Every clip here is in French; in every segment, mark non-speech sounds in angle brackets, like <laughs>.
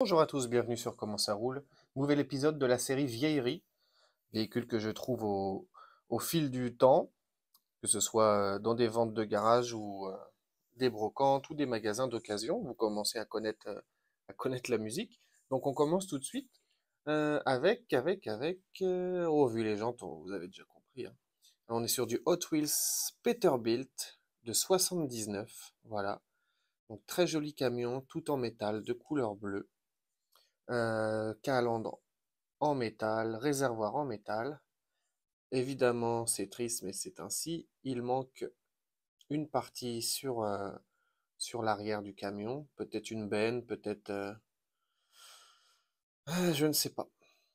Bonjour à tous, bienvenue sur Comment ça roule. Nouvel épisode de la série Vieillerie, véhicule que je trouve au, fil du temps, que ce soit euh, dans des ventes de garage ou euh, des brocantes ou des magasins d'occasion. Vous commencez à connaître, euh, la musique. Donc on commence tout de suite avec, avec, avec, oh vu les jantes, oh, vous avez déjà compris. hein. On est sur du Hot Wheels Peterbilt de 79, voilà. Donc très joli camion, tout en métal, de couleur bleue. Euh, calandre en métal, réservoir en métal. Évidemment, c'est triste, mais c'est ainsi. Il manque une partie sur, euh, l'arrière du camion. Peut-être une benne, peut-être... euh, je ne sais pas.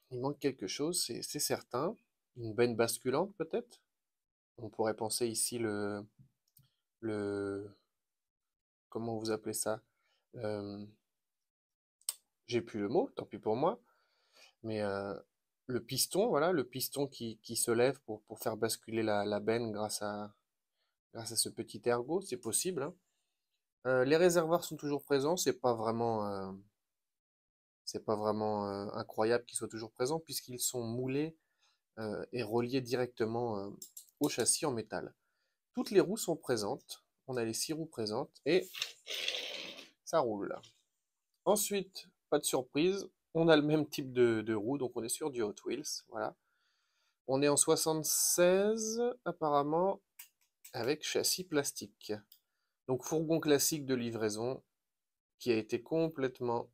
Il manque quelque chose, c'est certain. Une benne basculante, peut-être. On pourrait penser ici le... le... Comment vous appelez ça? J'ai plus le mot, tant pis pour moi. Mais euh, le piston, voilà, le piston qui, qui se lève pour, pour faire basculer la, la benne grâce à, grâce à ce petit ergot, c'est possible, hein. Euh, les réservoirs sont toujours présents, c'est pas vraiment, euh, pas vraiment incroyable qu'ils soient toujours présents puisqu'ils sont moulés et reliés directement au châssis en métal. Toutes les roues sont présentes, on a les six roues présentes et ça roule. Ensuite, de surprise, on a le même type de, roue, donc on est sur du Hot Wheels, voilà. On est en 76 apparemment avec châssis plastique. Donc fourgon classique de livraison qui a été complètement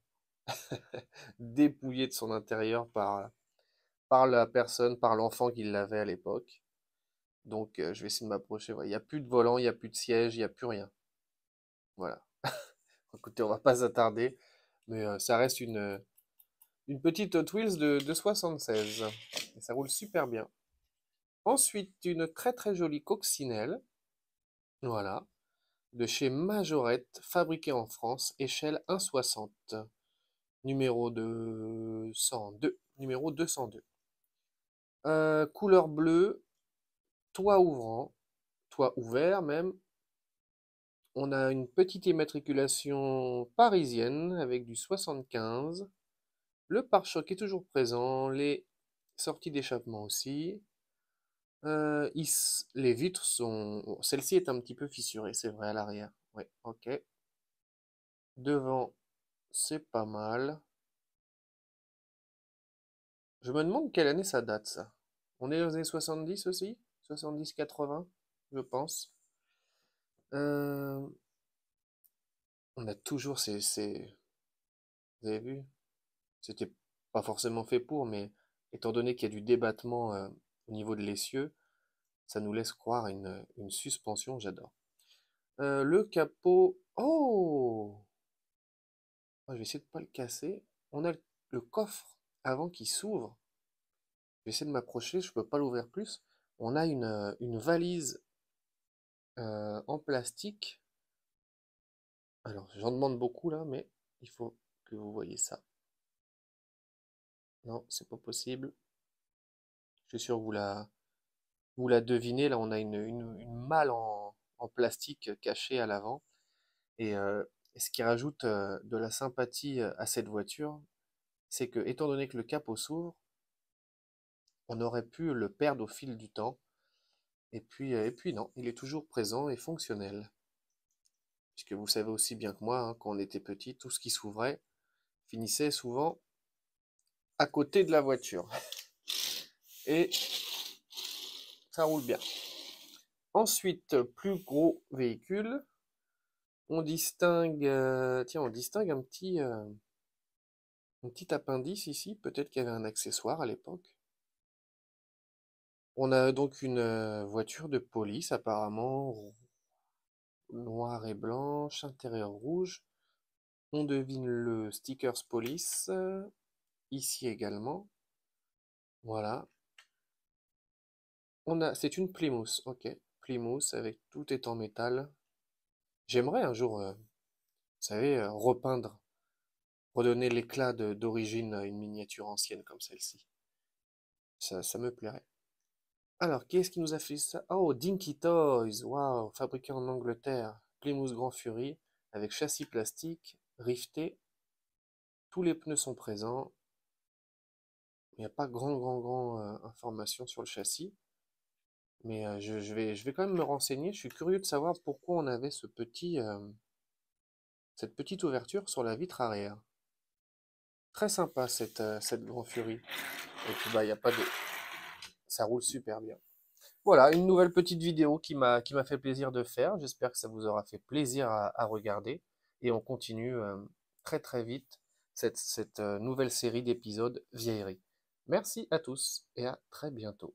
<laughs> dépouillé de son intérieur par, par la personne, par l'enfant qui l'avait à l'époque. Donc euh, je vais essayer de m'approcher. Il n'y a plus de volant, il n'y a plus de siège, il n'y a plus rien. Voilà. <laughs> Écoutez, on va pas s'attarder, mais euh, ça reste une, une petite Hot Wheels de, de 76. Et ça roule super bien. Ensuite, une très très jolie coccinelle. Voilà. De chez Majorette, fabriquée en France, échelle 1,60. Numéro 202. Numéro 202. Euh, couleur bleue, toit ouvrant, toit ouvert même. On a une petite immatriculation parisienne avec du 75. Le pare-choc est toujours présent, les sorties d'échappement aussi. Euh, les vitres sont... bon, celle-ci est un petit peu fissurée, c'est vrai, à l'arrière. Oui, ok. Devant, c'est pas mal. Je me demande quelle année ça date, ça. On est dans les années 70 aussi? 70-80, je pense. Euh, on a toujours ces. Vous avez vu? C'était pas forcément fait pour, mais étant donné qu'il y a du débattement euh, au niveau de l'essieu, ça nous laisse croire une, une suspension, j'adore. Euh, le capot... Oh! Ah, Je vais essayer de pas le casser. On a le, coffre avant qu'il s'ouvre. Je vais essayer de m'approcher, je peux pas l'ouvrir plus. On a une, une valise euh, en plastique. Alors, j'en demande beaucoup là, mais il faut que vous voyez ça. Non, c'est pas possible. Je suis sûr que vous la, vous la devinez. Là, on a une, une, malle en, plastique cachée à l'avant. Et, euh, ce qui rajoute euh, de la sympathie à cette voiture, c'est que, étant donné que le capot s'ouvre, on aurait pu le perdre au fil du temps. Et puis, euh, et puis non, il est toujours présent et fonctionnel. Puisque vous savez aussi bien que moi, hein, quand on était petit, tout ce qui s'ouvrait finissait souvent à côté de la voiture. <laughs> Et ça roule bien. Ensuite, plus gros véhicule, on distingue, euh, tiens, on distingue un petit, euh, un petit appendice ici. Peut-être qu'il y avait un accessoire à l'époque. On a donc une euh, voiture de police, apparemment noire et blanche, intérieur rouge. On devine le stickers police, euh, ici également. Voilà. C'est une Plymouth, ok. Plymouth avec tout est en métal. J'aimerais un jour, euh, vous savez, repeindre, redonner l'éclat d'origine à une miniature ancienne comme celle-ci. Ça, ça me plairait. Alors, qui est-ce qui nous a fait ça? Oh, Dinky Toys, waouh, fabriqué en Angleterre. Plymouth Grand Fury, avec châssis plastique, rifté. Tous les pneus sont présents. Il n'y a pas grand, grand, grand euh, information sur le châssis. Mais euh, je, vais, quand même me renseigner. Je suis curieux de savoir pourquoi on avait ce petit, euh, cette petite ouverture sur la vitre arrière. Très sympa cette, cette Grand Fury. Et puis bah, il y a pas de... Ça roule super bien. Voilà, une nouvelle petite vidéo qui m'a fait plaisir de faire. J'espère que ça vous aura fait plaisir à, à regarder. Et on continue euh, très très vite cette, cette euh, nouvelle série d'épisodes vieillerie. Merci à tous et à très bientôt.